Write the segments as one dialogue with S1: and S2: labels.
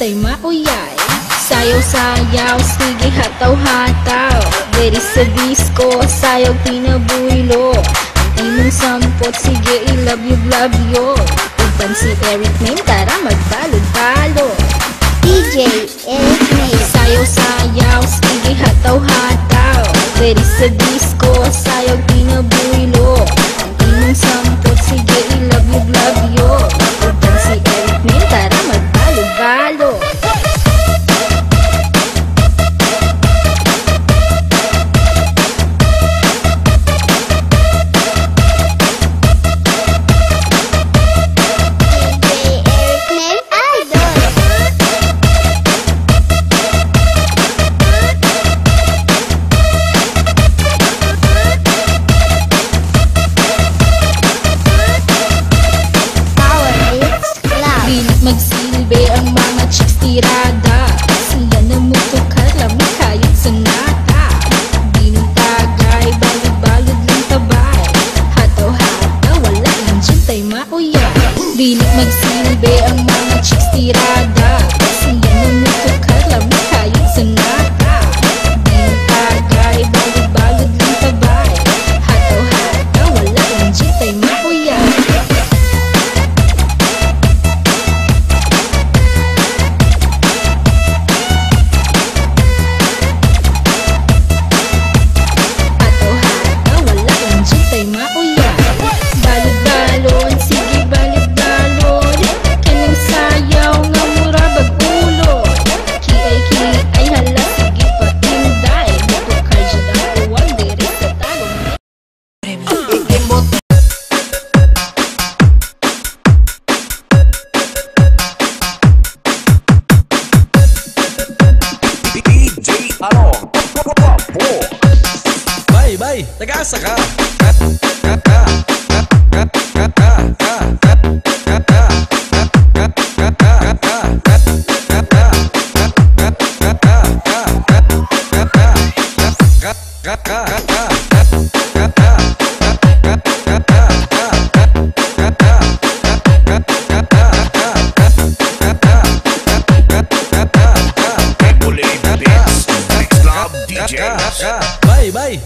S1: tay mauyay. Sayaw-sayaw, sige hataw-hataw Diri sa disco, sayaw tinabuilo Antay mong sampot, sige ilabyog-labyo Uban si Eric Main, tara magbalod-balod.
S2: DJ Eric Main.
S1: Sayaw-sayaw, sige hataw-hataw Diri sa disco, Magsilbi ang mga chicks
S3: tira Sagasaka Yeah.
S4: bay bay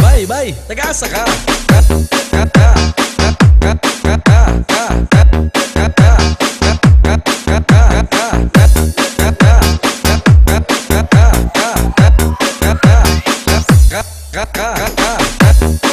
S5: Vai,
S4: vai, te casa, cara.